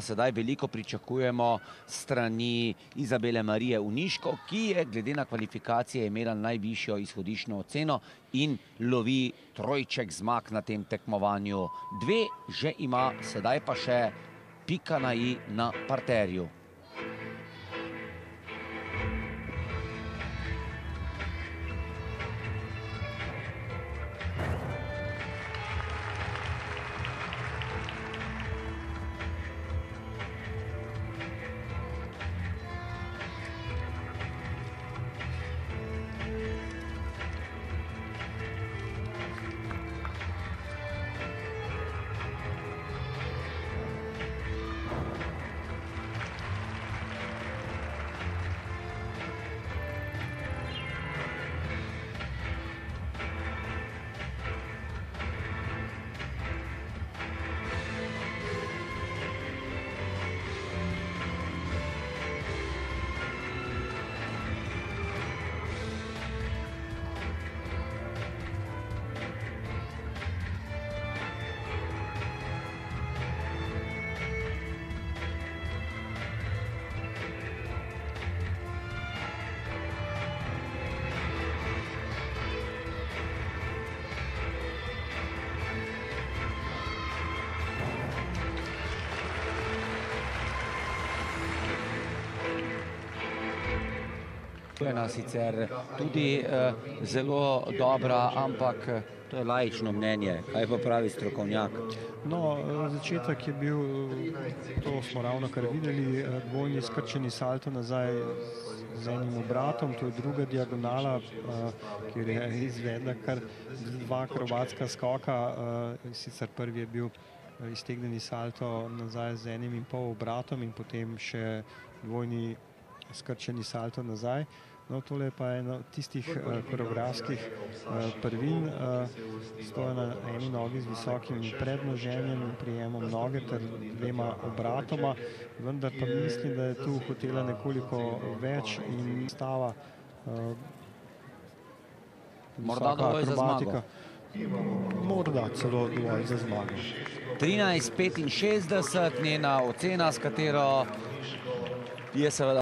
Sedaj veliko pričakujemo strani Izabele Marije Uniško, ki je glede na kvalifikacije imela najvišjo izhodiščno oceno in lovi trojček zmag na tem tekmovanju. Dve že ima, sedaj pa še pika na i na parterju. To je ena sicer tudi uh, zelo dobra, ampak to je lajično mnenje. Kaj pa pravi strokovnjak? No, začetek je bil, to smo ravno kar videli, dvojni skrčeni salto nazaj z enim obratom, to je druga diagonala, kjer je izvedla kar dva akrobatska skoka, sicer prvi je bil iztegnjeni salto nazaj z enim in pol obratom in potem še dvojni skrčeni salto nazaj. No, tole pa je eno tistih koreografskih prvin, stoja na eni nogi z visokim prednoženjem in prijemom noge ter dvema obratoma, vendar pa mislim, da je tu hotela nekoliko več in stava Morda dovolj za zmago. Morda celo dovolj za zmago. 13.65, njena ocena, s katero je seveda